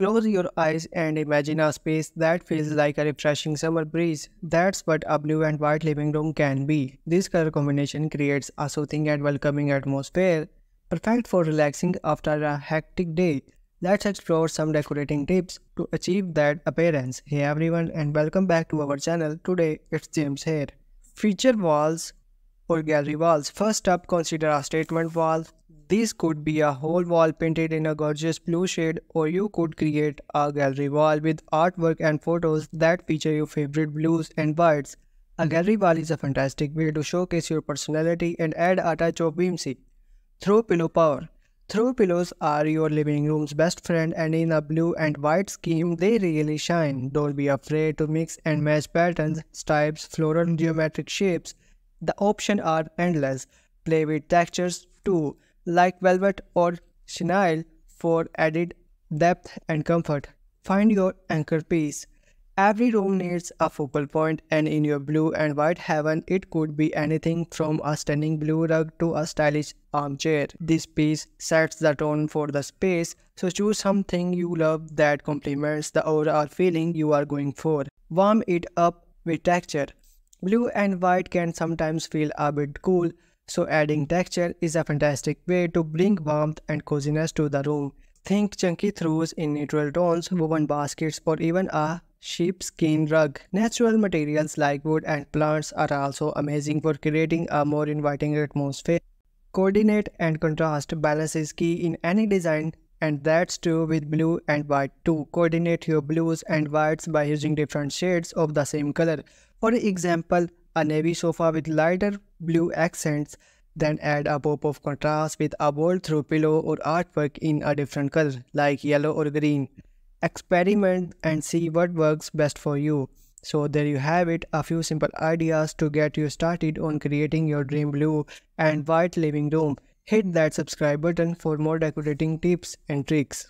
Close your eyes and imagine a space that feels like a refreshing summer breeze. That's what a blue and white living room can be. This color combination creates a soothing and welcoming atmosphere, perfect for relaxing after a hectic day. Let's explore some decorating tips to achieve that appearance. Hey everyone and welcome back to our channel. Today it's James here. Feature walls or gallery walls. First up, consider a statement wall. This could be a whole wall painted in a gorgeous blue shade or you could create a gallery wall with artwork and photos that feature your favorite blues and whites. A gallery wall is a fantastic way to showcase your personality and add a touch of whimsy. Throw pillow power. Throw pillows are your living room's best friend and in a blue and white scheme they really shine. Don't be afraid to mix and match patterns, stripes, floral and geometric shapes. The options are endless. Play with textures too like velvet or chenille for added depth and comfort. Find your anchor piece. Every room needs a focal point and in your blue and white heaven it could be anything from a stunning blue rug to a stylish armchair. This piece sets the tone for the space so choose something you love that complements the overall feeling you are going for. Warm it up with texture. Blue and white can sometimes feel a bit cool so adding mm. texture is a fantastic way to bring warmth and coziness to the room. Think chunky throws in neutral tones, woven baskets or even a sheepskin rug. Natural materials like wood and plants are also amazing for creating a more inviting atmosphere. Coordinate and contrast balance is key in any design and that's true with blue and white too. Coordinate your blues and whites by using different shades of the same color. For example, a navy sofa with lighter blue accents, then add a pop of contrast with a bold throw pillow or artwork in a different color like yellow or green. Experiment and see what works best for you. So there you have it, a few simple ideas to get you started on creating your dream blue and white living room. Hit that subscribe button for more decorating tips and tricks.